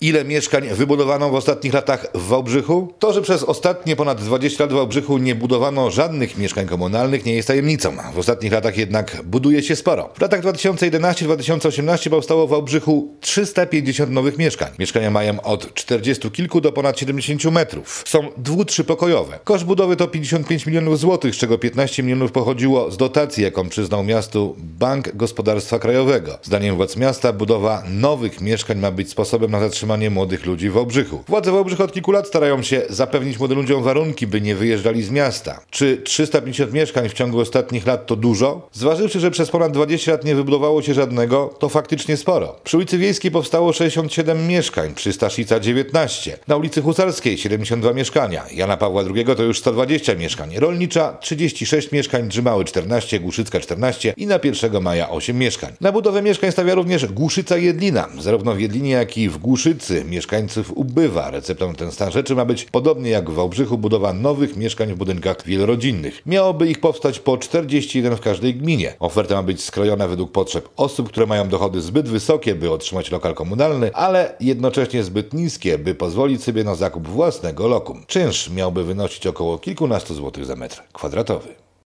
Ile mieszkań wybudowano w ostatnich latach w Wałbrzychu? To, że przez ostatnie ponad 20 lat w Wałbrzychu nie budowano żadnych mieszkań komunalnych nie jest tajemnicą. W ostatnich latach jednak buduje się sporo. W latach 2011-2018 powstało w Wałbrzychu 350 nowych mieszkań. Mieszkania mają od 40 kilku do ponad 70 metrów. Są dwu, trzypokojowe. Koszt budowy to 55 milionów złotych, z czego 15 milionów pochodziło z dotacji, jaką przyznał miastu Bank Gospodarstwa Krajowego. Zdaniem władz miasta budowa nowych mieszkań ma być sposobem na zatrzymanie zatrzymanie młodych ludzi w Wałbrzychu. Władze Wałbrzycha od kilku lat starają się zapewnić młodym ludziom warunki, by nie wyjeżdżali z miasta. Czy 350 mieszkań w ciągu ostatnich lat to dużo? Zważywszy, że przez ponad 20 lat nie wybudowało się żadnego, to faktycznie sporo. Przy ulicy Wiejskiej powstało 67 mieszkań, przy Staszica 19, na ulicy Husarskiej 72 mieszkania, Jana Pawła II to już 120 mieszkań, Rolnicza 36 mieszkań, Drzymały 14, Głuszycka 14 i na 1 maja 8 mieszkań. Na budowę mieszkań stawia również Głuszyca Jedlina, zarówno w Jedlinie, jak i w Głuszycy mieszkańców ubywa. Receptą ten stan rzeczy ma być, podobnie jak w Wałbrzychu, budowa nowych mieszkań w budynkach wielorodzinnych. Miałoby ich powstać po 41 w każdej gminie. Oferta ma być skrojona według potrzeb osób, które mają dochody zbyt wysokie, by otrzymać lokal komunalny, ale jednocześnie zbyt niskie, by pozwolić sobie na zakup własnego lokum. Czynsz miałby wynosić około kilkunastu złotych za metr kwadratowy.